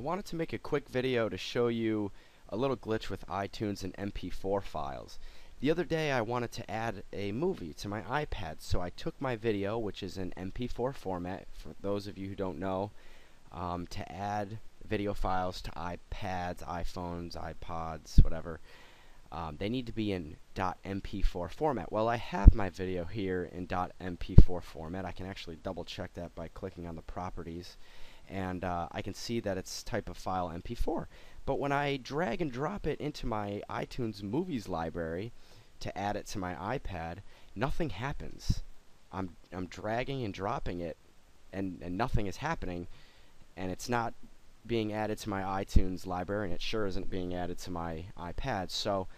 wanted to make a quick video to show you a little glitch with iTunes and MP4 files. The other day I wanted to add a movie to my iPad, so I took my video, which is in MP4 format, for those of you who don't know, um, to add video files to iPads, iPhones, iPods, whatever. Um, they need to be in .mp4 format. Well, I have my video here in .mp4 format. I can actually double check that by clicking on the properties and uh, I can see that it's type of file MP4. But when I drag and drop it into my iTunes Movies library to add it to my iPad, nothing happens. I'm I'm dragging and dropping it, and and nothing is happening, and it's not being added to my iTunes library, and it sure isn't being added to my iPad. So.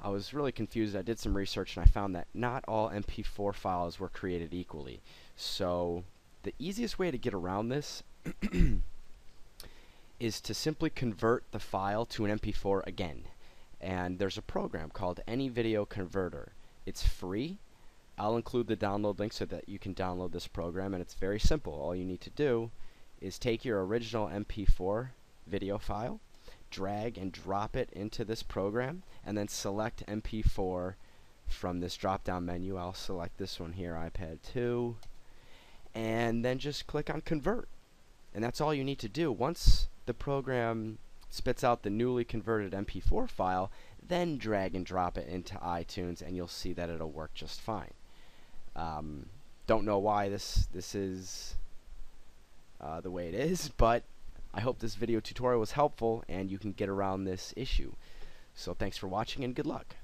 I was really confused. I did some research and I found that not all MP4 files were created equally. So the easiest way to get around this is to simply convert the file to an MP4 again. And there's a program called Any Video Converter. It's free. I'll include the download link so that you can download this program and it's very simple. All you need to do is take your original MP4 video file, drag and drop it into this program, and then select MP4 from this drop down menu. I'll select this one here, iPad 2, and then just click on convert and that's all you need to do. Once the program spits out the newly converted MP4 file, then drag and drop it into iTunes and you'll see that it'll work just fine. Um, don't know why this this is uh, the way it is, but I hope this video tutorial was helpful and you can get around this issue. So thanks for watching and good luck.